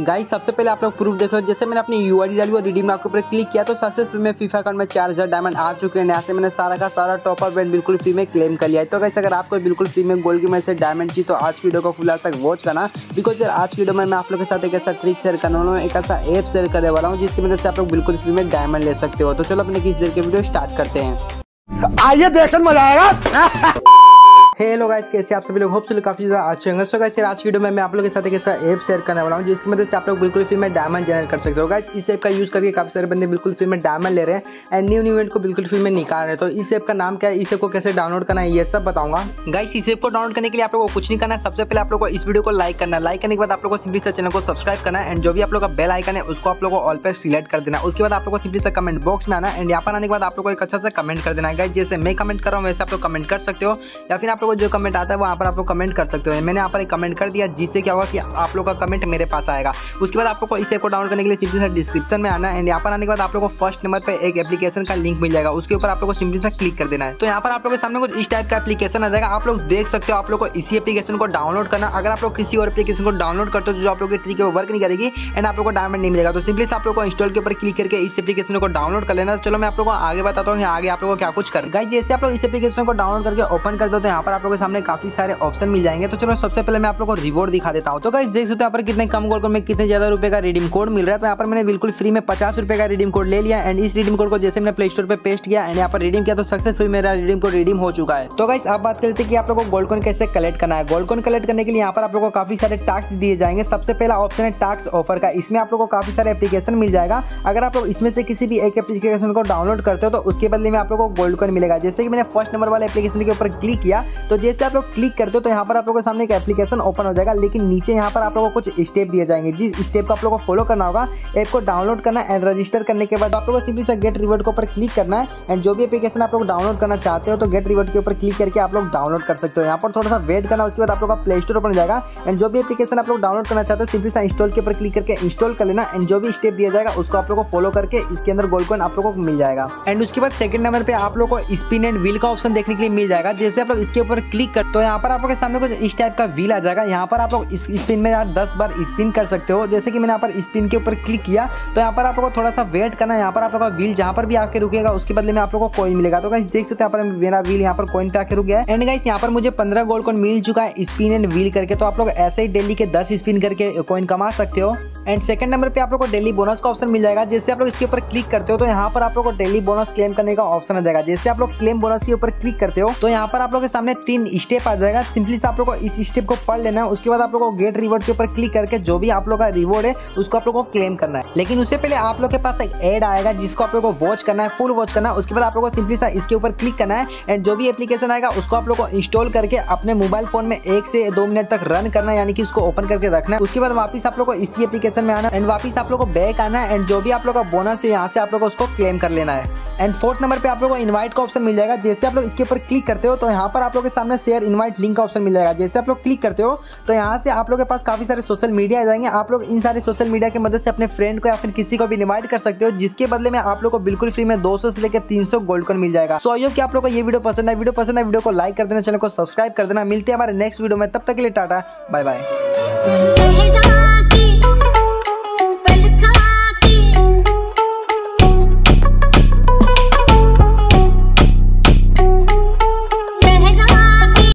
Guys सबसे पहले आप लोग प्रूफ देख लो। जैसे मैंने अपनी यू आई डाली और रिडीम नाउ के ऊपर क्लिक किया तो सक्सेसफुल में फीफा अकाउंट में चार हज़ार डायमंड आ चुके हैं। यहाँ से मैंने सारा का सारा टॉप अप बिल्कुल फ्री में क्लेम कर लिया है। तो गाइस अगर आपको बिल्कुल फ्री में गोल्ड की मेरे से डायमंड चाहिए तो आज की वीडियो को फुल तक वॉच करना। बिकॉज़ यार, आज की वीडियो में मैं आप लोग के साथ एक ऐसा ट्रिक शेयर करने वाला हूँ, एक ऐसा ऐप शेयर करने वाला हूँ, जिसकी मदद से आप लोग बिल्कुल फ्री में डायमंड ले सकते हो। तो चलो अपने किस देर के वीडियो स्टार्ट करते हैं। आइए देखने मज़ा आएगा। हेलो गाइस कैसे आप सभी लोग? होप काफ़ी ज़्यादा अच्छे होंगे। सो गाइस आज की वीडियो में मैं आप लोगों के साथ एक ऐसा ऐप शेयर करने वाला हूँ, जिसकी मदद से आप लोग बिल्कुल फ्री में डायमंड जनरेट कर सकते हो। गाइस इस ऐप का यूज़ करके काफ़ी सारे बंदे बिल्कुल फ्री में डायमंड ले रहे हैं एंड न्यू इवेंट को बिल्कुल फ्री में निकाल रहे तो इस ऐप का नाम क्या है? इस ऐप को कैसे डाउनलोड करना है, ये सब बताऊँगा। गाइस इस ऐप को डाउनलोड करने के लिए आप लोग को कुछ नहीं करना है। सबसे पहले आप लोग को इस वीडियो को लाइक करना है। लाइक करने के बाद आप लोग को सिंपली से चैनल को सब्सक्राइब करना है एंड जो भी आप लोग का बेल आइकन है, उसको आप लोग को ऑल पर सिलेक्ट कर देना उसके बाद आप लोग को सिंपली से कमेंट बॉक्स में आना एंड यहाँ पर आने के बाद आप लोग को एक अच्छा सा कमेंट कर देना है। गाइस जैसे मैं कमेंट कर रहा हूँ, वैसे आप लोग कमेंट कर सकते हो। या फिर आप लोग को जो कमेंट आता है, वहाँ पर आप लोग कमेंट कर सकते हो। मैंने यहाँ पर एक कमेंट कर दिया, जिससे क्या होगा कि आप लोग का कमेंट मेरे पास आएगा। उसके बाद आप लोग को इस ऐप को डाउनलोड करने के लिए सिंपली सा डिस्क्रिप्शन में आना एंड यहाँ पर आने के बाद आप लोग को फ़र्स्ट नंबर पर एक एप्लीकेशन का लिंक मिल जाएगा। उसके ऊपर आप लोग को सिंपली सा क्लिक कर देना है। तो यहाँ पर आप लोग के सामने कुछ इस टाइप का एप्लीकेशन आ जाएगा। आप लोग देख सकते हो, आप लोग को इसी एप्लीकेशन को डाउनलोड करना। अगर आप लोग किसी और एप्लीकेशन को डाउनलोड करते हो तो जो आप लोग की ट्रिक है वर्क नहीं करेगी एंड आप लोग को डायमंड नहीं मिलेगा। तो सिंपली आप लोग को इंस्टॉल के ऊपर क्लिक करके इस एप्लीकेशन को डाउनलोड कर लेना। चलो मैं आप लोग को आगे बताता हूँ आगे आप लोग को क्या कुछ कर गाइस जैसे आप लोग इस एप्लीकेशन को डाउनलोड करके ओपन कर दो तो यहाँ पर लोग के सामने काफ़ी सारे ऑप्शन मिल जाएँगे। तो चलो, सबसे पहले मैं आप लोग को रिवॉर्ड दिखा देता हूँ। तो गाइस देख सकते हो, यहाँ पर कितने कम गोल्ड में कितने ज़्यादा रुपए का रिडीम कोड मिल रहा है। तो यहाँ पर मैंने बिल्कुल फ्री में पचास रुपए का रिडीम कोड ले लिया एंड इस रिडीम कोड को जैसे मैंने प्ले स्टोर पर पेस्ट किया एंड यहाँ पर रिडीम किया तो सक्सेसफुल मेरा रिडीम कोड रिडीम हो चुका है। तो गाइस अब बात करते हैं कि आप लोग को गोल्ड कॉइन कैसे कलेक्ट करना है। गोल्ड कॉइन कलेक्ट करने के लिए यहाँ पर आप लोगों को काफ़ी सारे टास्क दिए जाएँगे। सबसे पहला ऑप्शन है टास्क ऑफ़र का। इसमें आप लोग को काफ़ी सारे एप्लीकेशन मिल जाएगा। अगर आप लोग इसमें से किसी भी एक एप्लीकेशन को डाउनलोड करते हो तो उसके बदले में आप लोगों को गोल्ड कॉइन मिलेगा। जैसे कि मैंने फ़र्स्ट नंबर वाले एप्लीकेशन के ऊपर क्लिक किया तो जैसे आप लोग क्लिक करते हो तो यहाँ पर आप लोगों के सामने एक एप्लीकेशन ओपन हो जाएगा, लेकिन नीचे यहाँ पर आप लोगों को कुछ स्टेप दिए जाएँगे। जिस स्टेप को आप लोगों को फॉलो करना होगा ऐप को डाउनलोड करना एंड रजिस्टर करने के बाद आप लोगों को सिंपली सा गेट रिवर्ट के ऊपर क्लिक करना है एंड जो भी एप्लीकेशन आप लोग डाउनलोड करना चाहते हो तो गेट रिवर्ट के ऊपर क्लिक करके आप लोग डाउनलोड कर सकते हो। यहाँ पर थोड़ा सा वेट करना, उसके बाद आप लोग का प्ले स्टोर ओपन हो जाएगा एंड जो भी एप्लीकेशन आप लोग डाउनलोड करना चाहते हो सिंपली सा इंस्टॉल के ऊपर क्लिक करके इंस्टॉल कर लेना एंड जो भी स्टेप दिया जाएगा, उसको आप लोग को फॉलो करके इसके अंदर गोल्ड कॉइन आप लोगों को मिल जाएगा। एंड उसके बाद सेकंड नंबर पे आप लोग को स्पिन एंड व्हील का ऑप्शन देखने के लिए मिल जाएगा। जैसे आप लोग इसके ऊपर क्लिक कर तो यहाँ पर आप लोग सामने कुछ इस टाइप का व्हील आ जाएगा यहाँ पर आप लोग स्पिन में यार दस बार स्पिन कर सकते हो जैसे कि मैंने यहाँ पर स्पिन के ऊपर क्लिक किया तो यहाँ पर आप लोग को थोड़ा सा वेट करना यहाँ पर आप लोग का व्हील जहाँ पर भी आके रुकेगा उसके बदले में आप लोग को कोइन मिलेगा तो गाइस देख सकते हैं यहाँ पर मेरा व्हील यहाँ पर कोइन पे आके रुक गया है एंड गाइस यहाँ पर मुझे पंद्रह गोल्ड कॉइन मिल चुका है स्पिन एंड व्हील करके तो आप लोग ऐसे ही डेली के दस स्पिन करके कॉइन कमा सकते हो एंड सेकंड नंबर पे आप लोग को डेली बोनस का ऑप्शन मिल जाएगा जैसे आप लोग इसके ऊपर क्लिक करते हो तो यहाँ पर आप लोग को डेली बोनस क्लेम करने का ऑप्शन आ जाएगा जैसे आप लोग क्लेम बोनस के ऊपर क्लिक करते हो तो यहाँ पर आप लोग के सामने तीन स्टेप आ जाएगा सिंपली से आप लोग को इस स्टेप को पढ़ लेना है उसके बाद आप लोग को गेट रिवॉर्ड के ऊपर क्लिक करके जो भी आप लोग का रिवॉर्ड है उसको आप लोग को क्लेम करना है लेकिन उससे पहले आप लोग के पास एक एड आएगा जिसको आप लोग को वॉच करना है फुल वॉच करना है उसके बाद आप लोग को सिंपली सा इसके ऊपर क्लिक करना है एंड जो भी एप्लीकेशन आएगा उसको आप लोग को इंस्टॉल करके अपने मोबाइल फ़ोन में एक से दो मिनट तक रन करना है यानी कि उसको ओपन करके रखना है उसके बाद वापिस आप लोग को इसी एप्लीकेशन में आना एंड वापिस आप लोग को बैक आना है एंड जो भी आप लोग का बोनस है यहाँ से आप लोग उसको क्लेम कर लेना है एंड फोर्थ नंबर पे आप लोगों को इनवाइट का ऑप्शन मिल जाएगा। जैसे आप लोग इसके ऊपर क्लिक करते हो तो यहाँ पर आप लोग के सामने शेयर इनवाइट लिंक का ऑप्शन मिल जाएगा। जैसे आप लोग क्लिक करते हो तो यहाँ से आप लोग के पास काफ़ी सारे सोशल मीडिया आ जाएँगे। आप लोग इन सारे सोशल मीडिया की मदद से अपने फ्रेंड को या फिर किसी को भी इन्वाइट कर सकते हो जिसके बदले में आप लोग को बिल्कुल फ्री में दो सौ से लेकर तीन सौ गोल्ड कॉइन मिल जाएगा। सो so, कि आप लोग को ये वीडियो पसंद है वीडियो पसंद है वीडियो को लाइक कर देना चैनल को सब्सक्राइब कर देना। मिलते हैं हमारे नेक्स्ट वीडियो में। तब तक के लिए टाटा बाय बाय